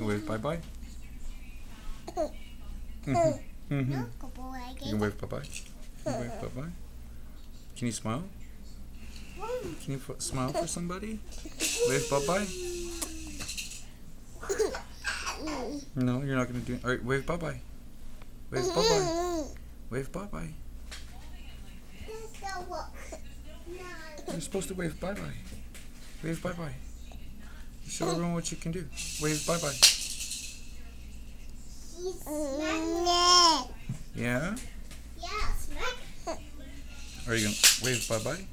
wave bye bye? Mm-hmm. Mm-hmm. No, good boy. You can wave bye bye. Can wave bye bye? Can you smile? Can you f- smile for somebody? Wave bye bye. No, you're not gonna do it. All right, wave bye bye. Wave bye bye. Wave bye bye. Let's go walk. You're supposed to wave bye bye. Wave bye bye. Show everyone what you can do. Wave bye bye. Yeah? Yeah, smack. Are you gonna wave bye bye?